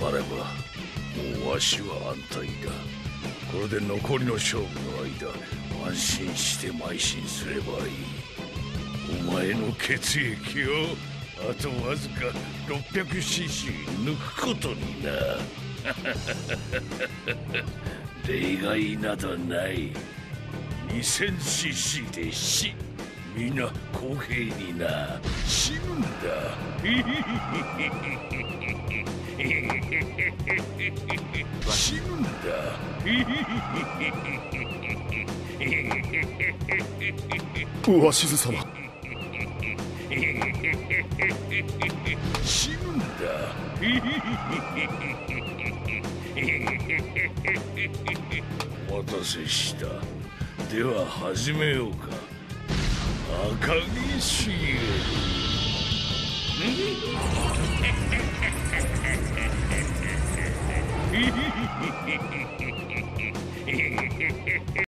まればもうわしは安泰だ。これで残りの勝負の間安心して邁進すればいい。お前の血液をあとわずか 600cc 抜くことにな。例外などない。2000cc で死。皆公平にな。死ぬんだ。死ぬんだ。わしず様死ぬんだ。お待たせした。では始めようか。赤木しげるウフフフフ。